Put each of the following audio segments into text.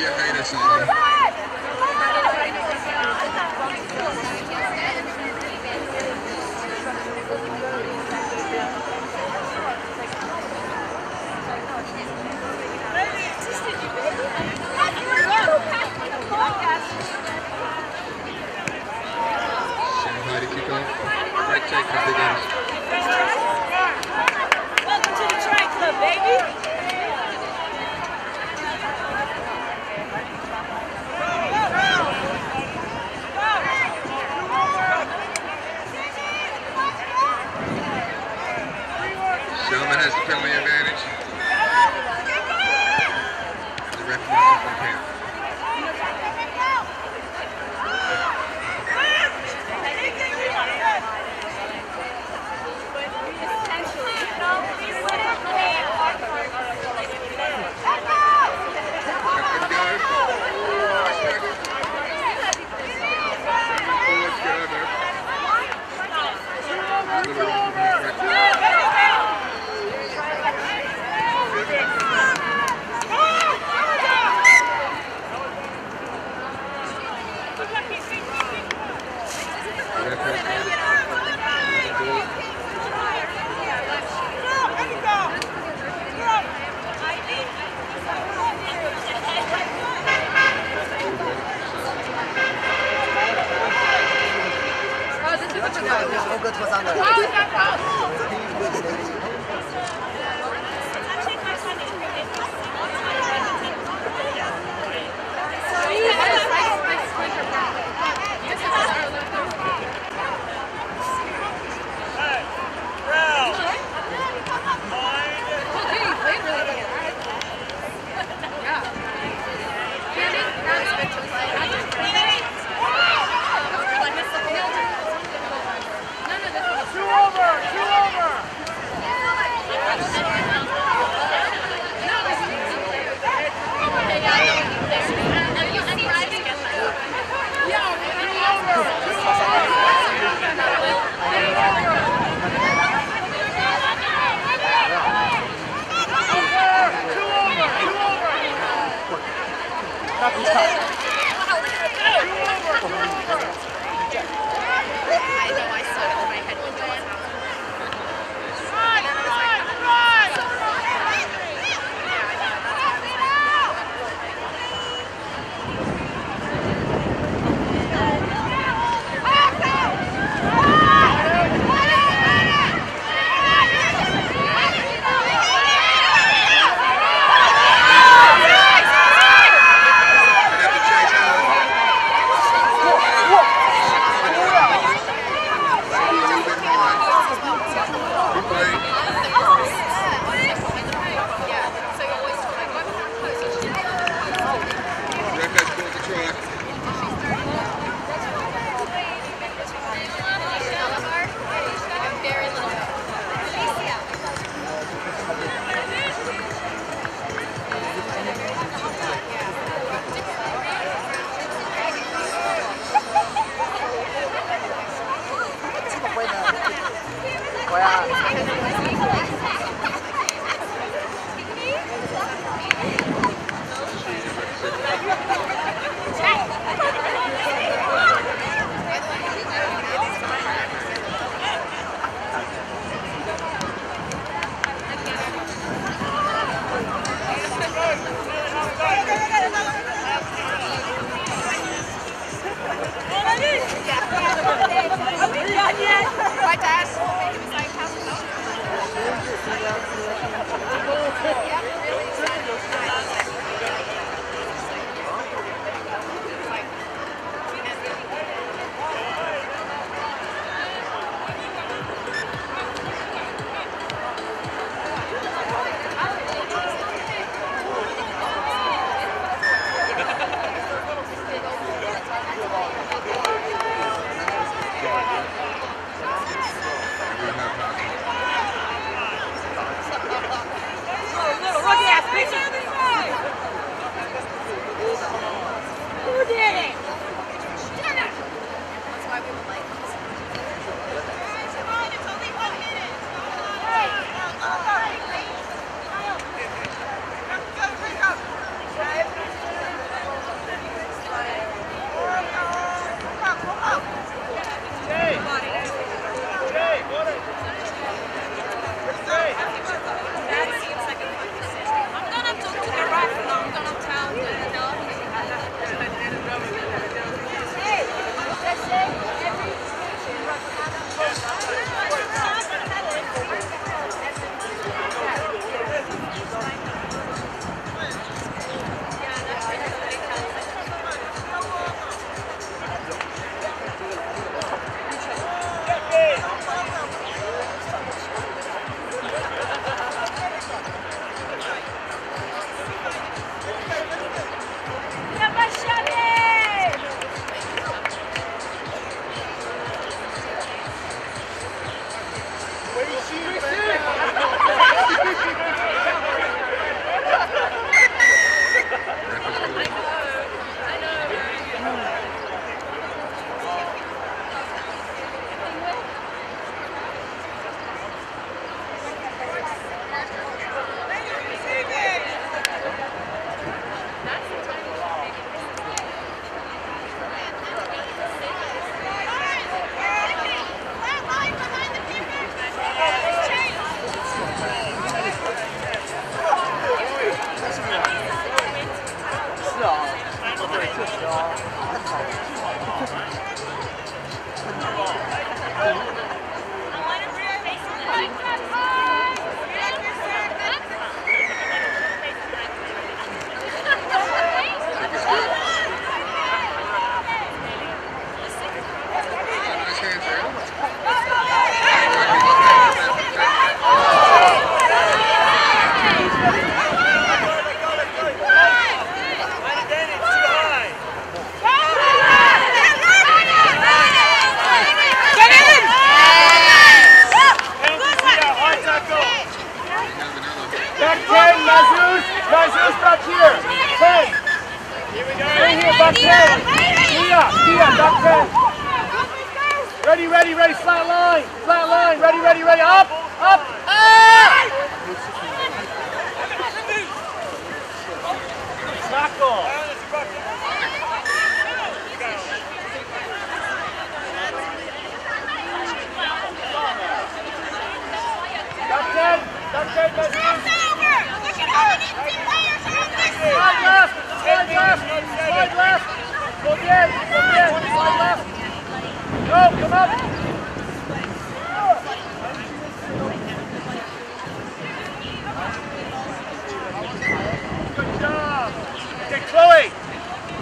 Big Ems. Welcome to the Tri Club, baby.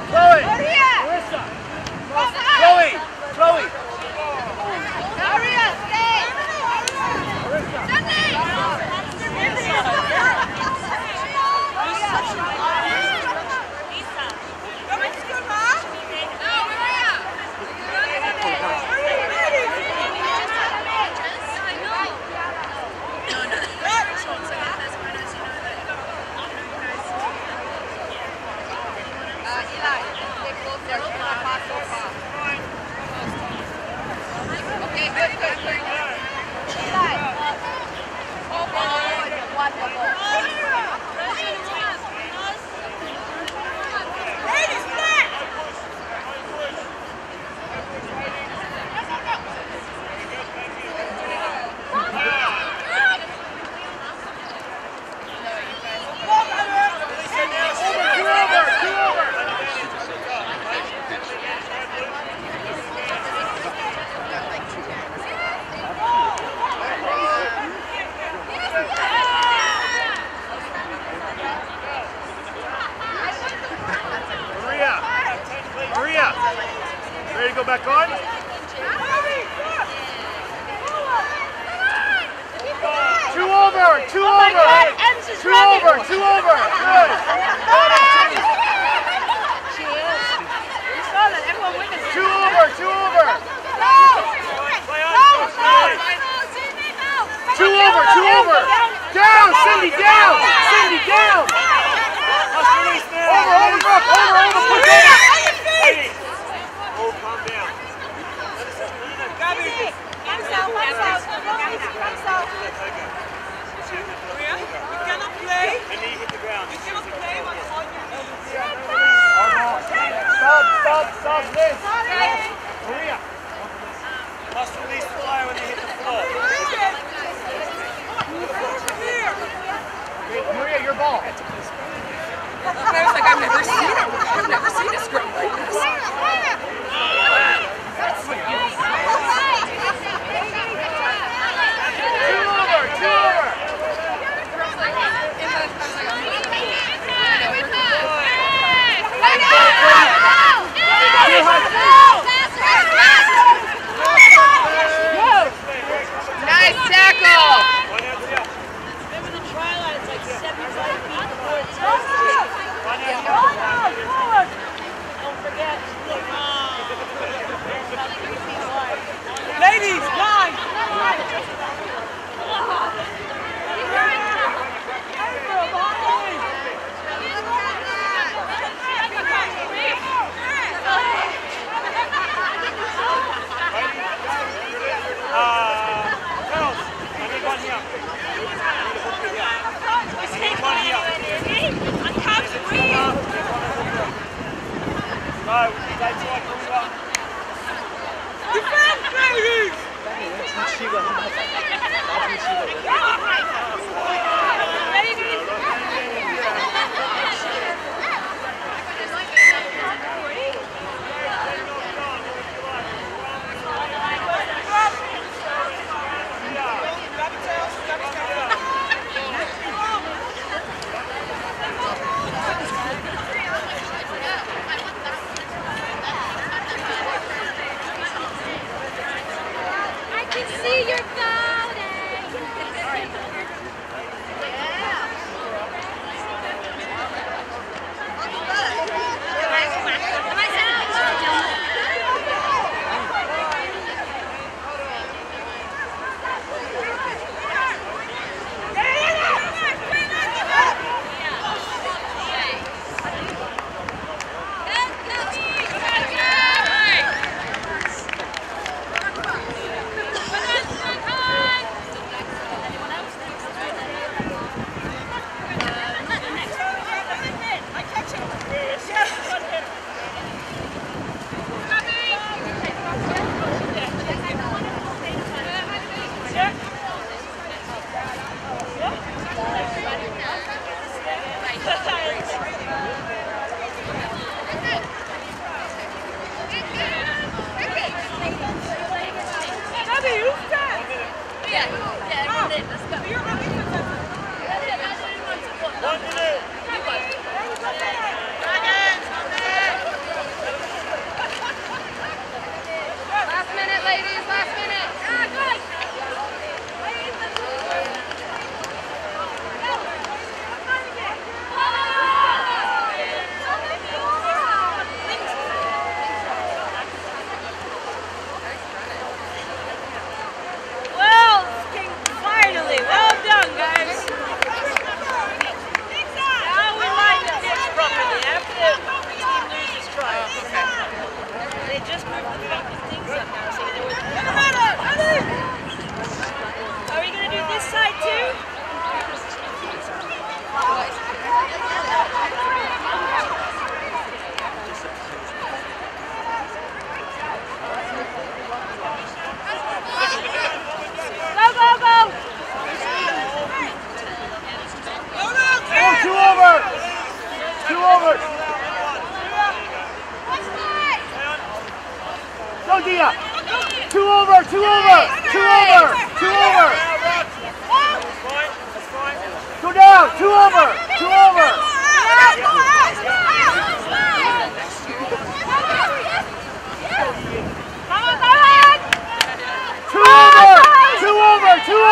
Chloe! Chloe! Chloe! back on. Two over, two oh over. God, two running. over, two over. Good. Two over, two over. Down, Cindy, down. Cindy, down.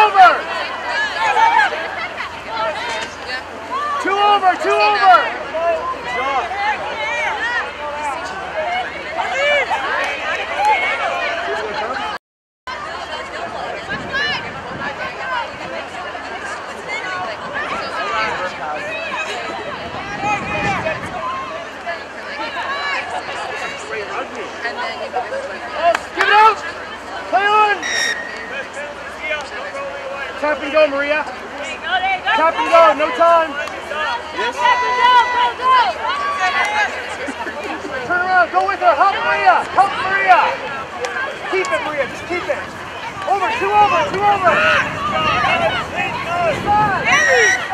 over. go, Maria. Hey, go, Tap and go, no time. Yes. Tap and go, go, go. Turn around, go with her. Help Maria, help Maria. Keep it, Maria, just keep it. Over, two over, two over. Good.